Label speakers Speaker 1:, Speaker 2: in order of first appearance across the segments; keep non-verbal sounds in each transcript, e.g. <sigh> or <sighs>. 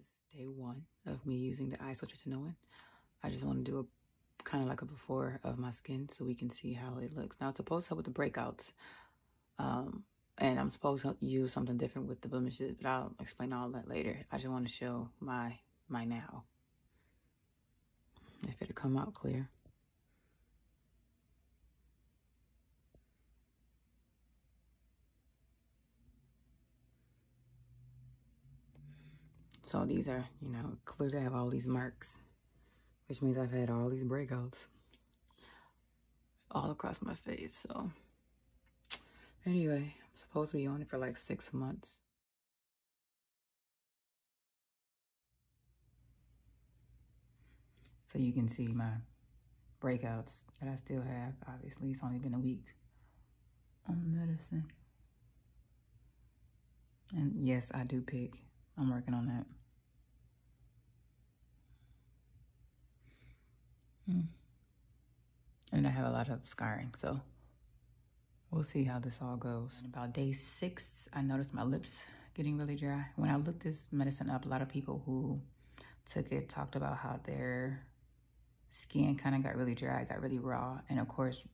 Speaker 1: is day one of me using the isotretinoin. I just want to do a kind of like a before of my skin so we can see how it looks. Now it's supposed to help with the breakouts. Um, and I'm supposed to use something different with the blemishes, but I'll explain all that later. I just want to show my my now. If it'll come out clear. So these are, you know, clearly I have all these marks, which means I've had all these breakouts all across my face. So anyway, I'm supposed to be on it for like six months. So you can see my breakouts that I still have. Obviously, it's only been a week on medicine. And yes, I do pick. I'm working on that. Mm. And I have a lot of scarring, so we'll see how this all goes. About day six, I noticed my lips getting really dry. When I looked this medicine up, a lot of people who took it talked about how their skin kind of got really dry, got really raw. And of course,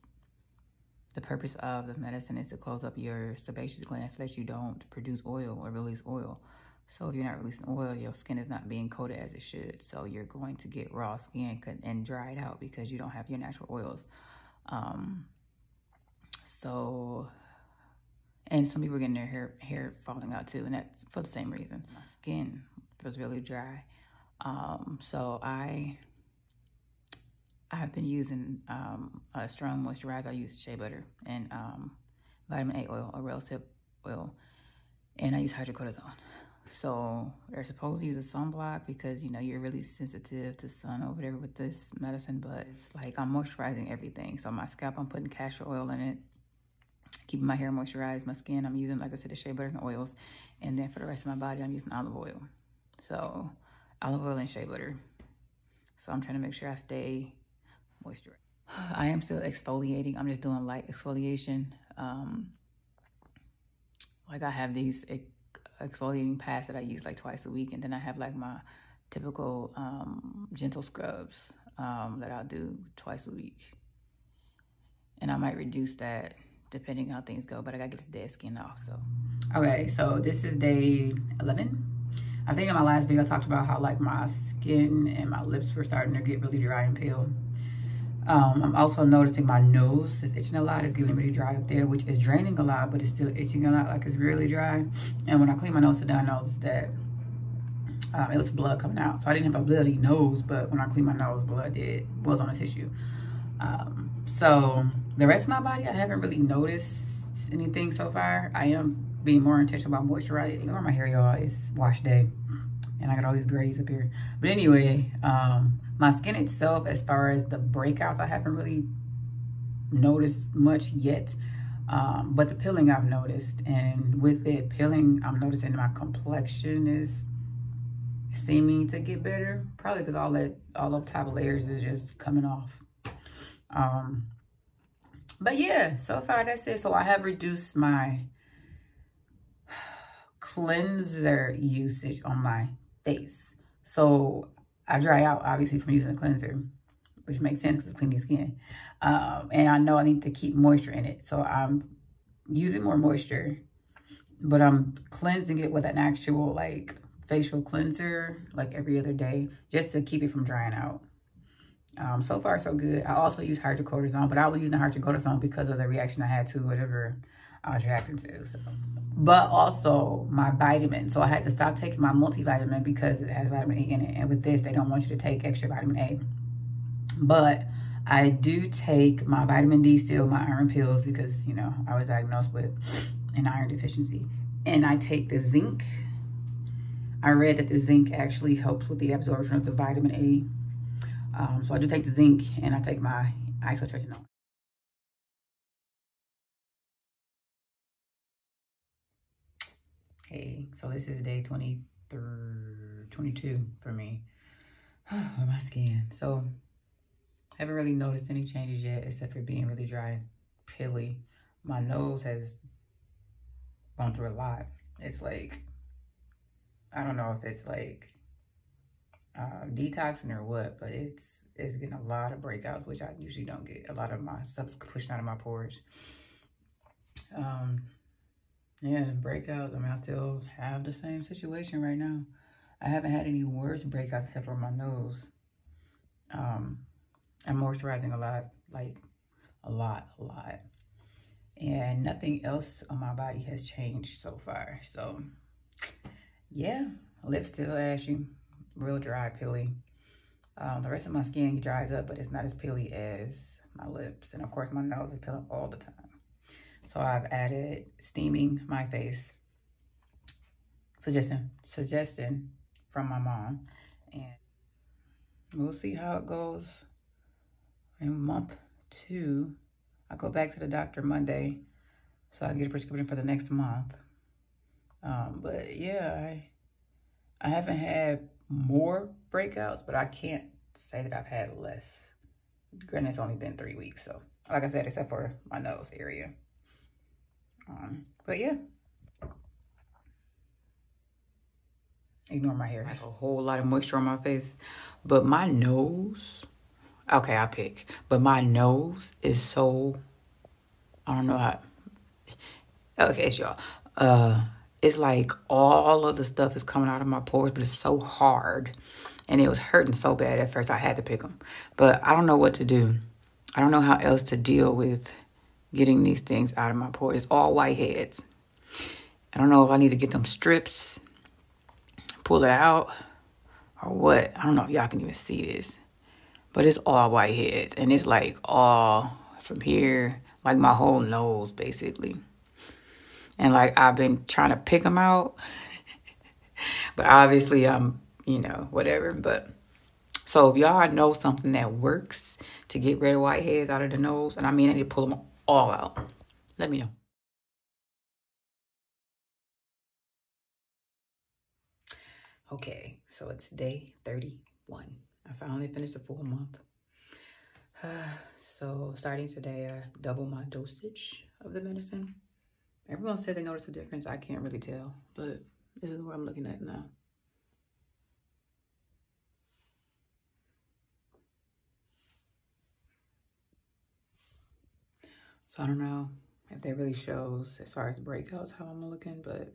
Speaker 1: the purpose of the medicine is to close up your sebaceous gland so that you don't produce oil or release oil. So if you're not releasing oil, your skin is not being coated as it should. So you're going to get raw skin and dried out because you don't have your natural oils. Um, so, and some people are getting their hair hair falling out too, and that's for the same reason. My skin was really dry. Um, so I I've been using um, a strong moisturizer. I use shea butter and um, vitamin A oil, a railtip oil, and I use hydrocortisone. So they're supposed to use a sunblock because you know you're really sensitive to sun over there with this medicine. But it's like I'm moisturizing everything. So my scalp, I'm putting castor oil in it, keeping my hair moisturized. My skin, I'm using like I said, the shea butter and oils, and then for the rest of my body, I'm using olive oil. So olive oil and shea butter. So I'm trying to make sure I stay moisturized. <sighs> I am still exfoliating. I'm just doing light exfoliation. Um, like I have these exfoliating pads that I use like twice a week. And then I have like my typical um, gentle scrubs um, that I'll do twice a week. And I might reduce that depending how things go, but I gotta get this dead skin off, so. Okay, so this is day 11. I think in my last video I talked about how like my skin and my lips were starting to get really dry and pale. Um, I'm also noticing my nose is itching a lot. It's getting really dry up there, which is draining a lot, but it's still itching a lot, like it's really dry. And when I clean my nose today, I noticed that um, it was blood coming out. So I didn't have a bloody nose, but when I cleaned my nose, blood did was on the tissue. Um, so the rest of my body, I haven't really noticed anything so far. I am being more intentional about moisturizing. Ignore my hair, y'all. It's wash day. And I got all these grays up here. But anyway, um, my skin itself, as far as the breakouts, I haven't really noticed much yet. Um, but the peeling I've noticed. And with it peeling, I'm noticing my complexion is seeming to get better. Probably because all that, all up top layers is just coming off. Um, but yeah, so far that's it. So I have reduced my <sighs> cleanser usage on my face. So I dry out, obviously, from using a cleanser, which makes sense because it's cleaning skin. Um, and I know I need to keep moisture in it. So I'm using more moisture, but I'm cleansing it with an actual, like, facial cleanser, like, every other day, just to keep it from drying out. Um, so far, so good. I also use hydrocortisone, but I was using hydrocortisone because of the reaction I had to whatever I was reacting to. So. But also my vitamin. So I had to stop taking my multivitamin because it has vitamin A in it. And with this, they don't want you to take extra vitamin A. But I do take my vitamin D still, my iron pills, because, you know, I was diagnosed with an iron deficiency. And I take the zinc. I read that the zinc actually helps with the absorption of the vitamin A. Um, so I do take the zinc and I take my isotretinoin. Hey, so this is day 23, 22 for me <sighs> with my skin. So I haven't really noticed any changes yet except for being really dry and pilly. My nose has gone through a lot. It's like, I don't know if it's like uh, detoxing or what, but it's it's getting a lot of breakouts, which I usually don't get. A lot of my stuff is pushing out of my pores. Um, yeah, breakouts. I mean, I still have the same situation right now. I haven't had any worse breakouts except for my nose. Um, I'm moisturizing a lot, like a lot, a lot. And nothing else on my body has changed so far. So, yeah, lips still ashy, real dry, peely. Um, the rest of my skin dries up, but it's not as peely as my lips. And of course, my nose is peeling all the time. So I've added steaming my face, suggesting, suggesting from my mom. And we'll see how it goes in month two. I go back to the doctor Monday so I get a prescription for the next month. Um, but yeah, I I haven't had more breakouts, but I can't say that I've had less. Granted, it's only been three weeks, so like I said, except for my nose area. Um, but yeah. Ignore my hair. Like a whole lot of moisture on my face. But my nose, okay, I pick. But my nose is so, I don't know how, okay, it's y'all. Uh, it's like all of the stuff is coming out of my pores, but it's so hard. And it was hurting so bad at first, I had to pick them. But I don't know what to do. I don't know how else to deal with getting these things out of my pores. It's all whiteheads. I don't know if I need to get them strips, pull it out, or what. I don't know if y'all can even see this. But it's all whiteheads. And it's like all from here, like my whole nose, basically. And like I've been trying to pick them out. <laughs> but obviously I'm, you know, whatever. But so if y'all know something that works to get rid of whiteheads out of the nose, and I mean I need to pull them all out, let me know. Okay, so it's day 31. I finally finished a full month. Uh, <sighs> so starting today, I double my dosage of the medicine. Everyone said they noticed a difference. I can't really tell, but this is what I'm looking at now. So I don't know if that really shows as far as breakouts how I'm looking, but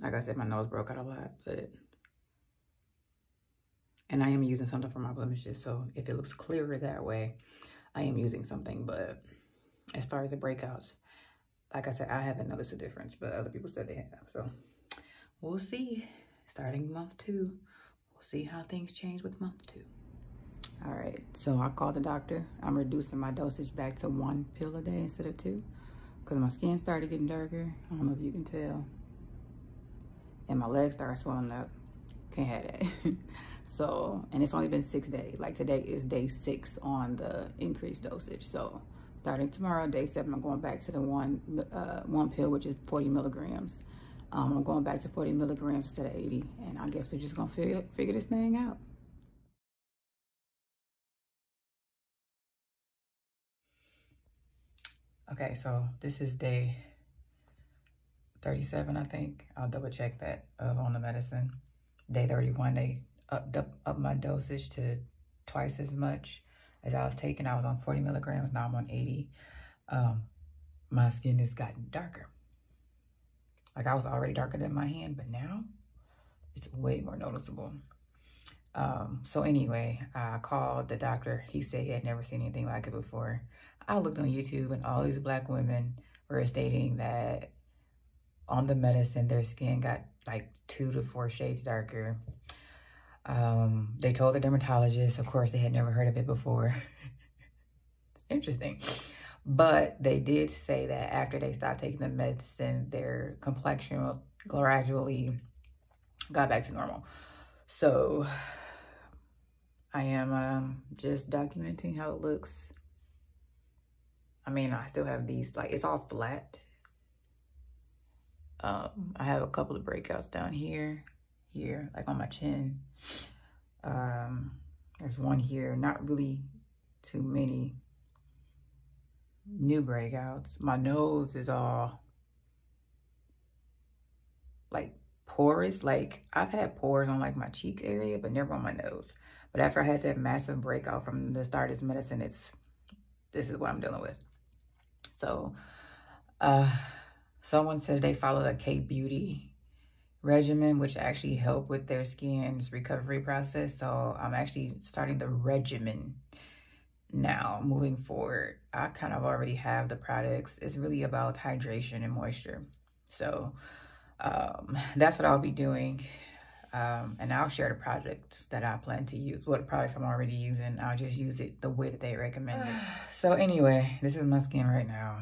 Speaker 1: like I said, my nose broke out a lot, but and I am using something for my blemishes. So if it looks clearer that way, I am using something, but as far as the breakouts, like I said, I haven't noticed a difference, but other people said they have. So we'll see. Starting month two, we'll see how things change with month two. All right, so I called the doctor. I'm reducing my dosage back to one pill a day instead of two because my skin started getting darker. I don't know if you can tell. And my legs started swelling up. Can't have that. <laughs> So, and it's only been six days. Like today is day six on the increased dosage. So starting tomorrow, day seven, I'm going back to the one, uh, one pill, which is 40 milligrams. Um, I'm going back to 40 milligrams instead of 80. And I guess we're just going to figure, figure this thing out. Okay, so this is day 37, I think. I'll double check that of on the medicine. Day 31, they upped up, up my dosage to twice as much as I was taking. I was on 40 milligrams, now I'm on 80. Um, my skin has gotten darker. Like I was already darker than my hand, but now it's way more noticeable. Um, so anyway, I called the doctor. He said he had never seen anything like it before. I looked on YouTube and all these black women were stating that on the medicine, their skin got like two to four shades darker. Um, they told the dermatologist, of course, they had never heard of it before. <laughs> it's interesting. But they did say that after they stopped taking the medicine, their complexion gradually got back to normal. So I am um, just documenting how it looks. I mean, I still have these, like, it's all flat. Um, I have a couple of breakouts down here here, like on my chin. Um, there's one here, not really too many new breakouts. My nose is all like porous. Like I've had pores on like my cheek area, but never on my nose. But after I had that massive breakout from the start of this medicine, it's this is what I'm dealing with. So uh someone said they followed a K beauty regimen, which actually helped with their skin's recovery process. So I'm actually starting the regimen now moving forward. I kind of already have the products. It's really about hydration and moisture. So um, that's what I'll be doing. Um, and I'll share the projects that I plan to use, what products I'm already using. I'll just use it the way that they recommend it. <sighs> so anyway, this is my skin right now.